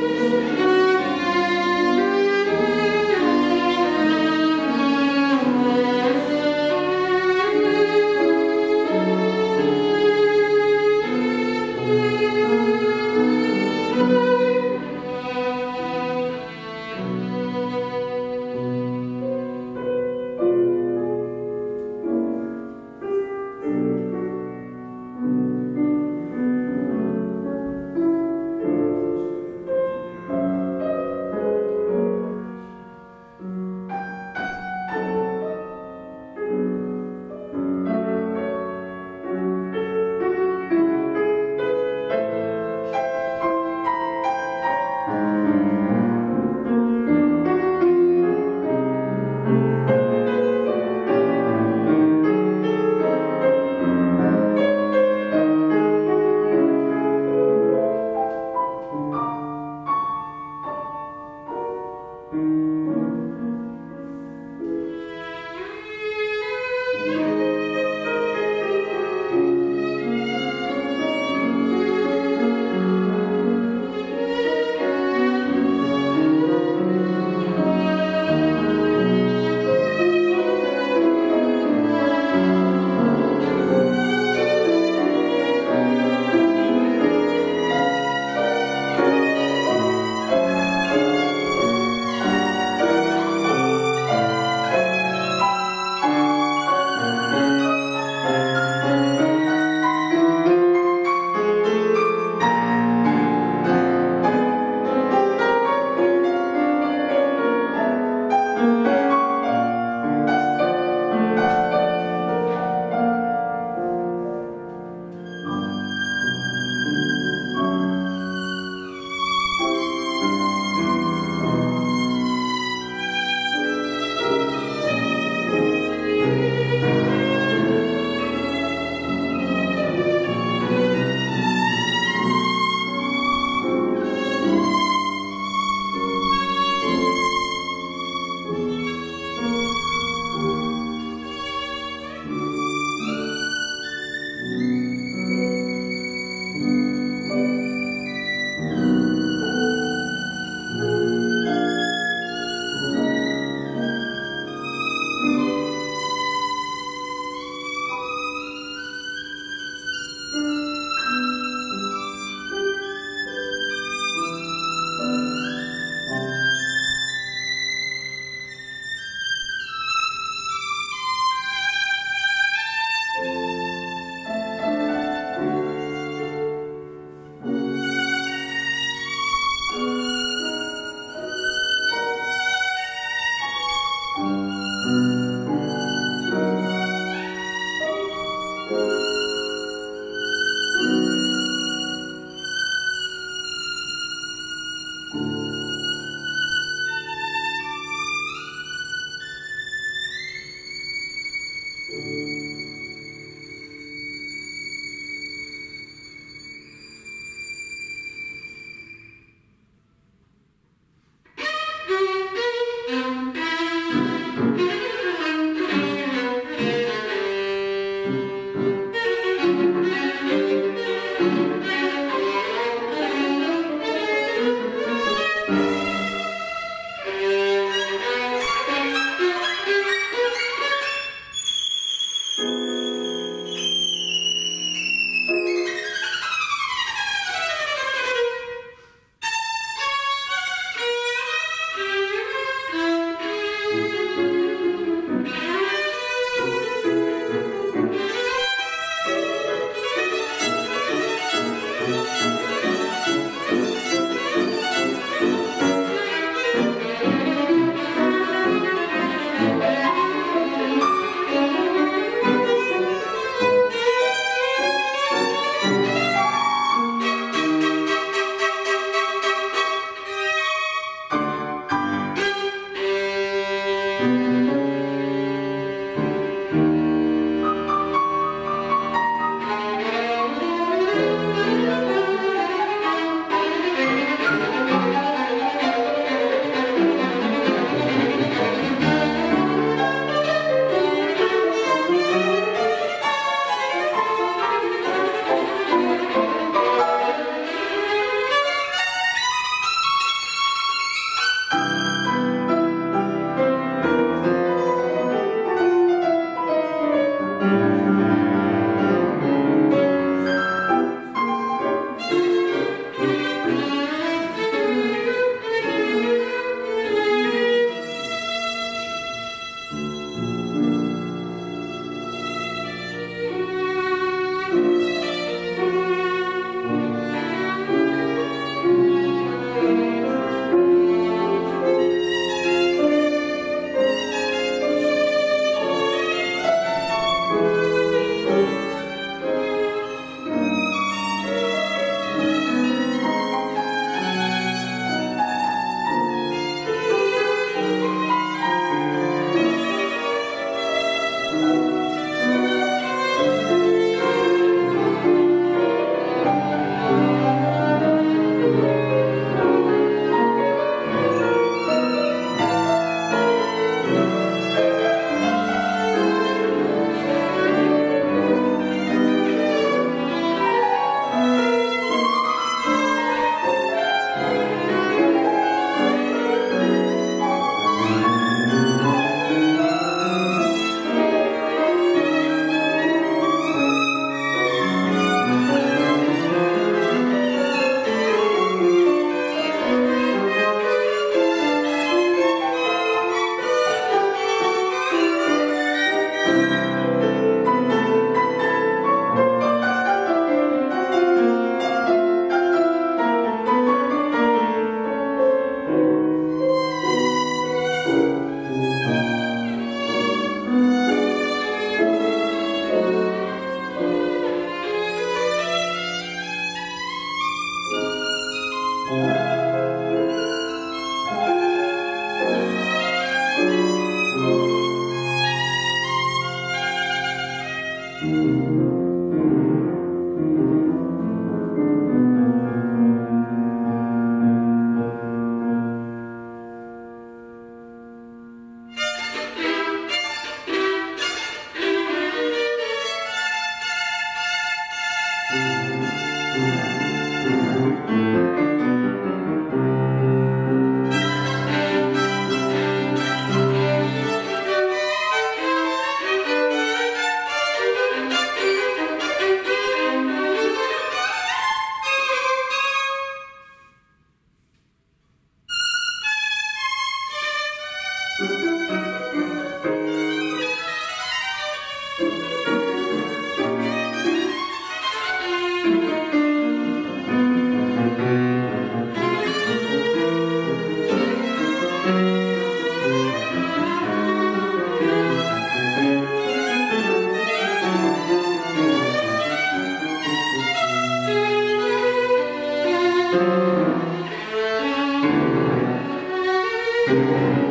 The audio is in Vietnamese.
Música Thank you.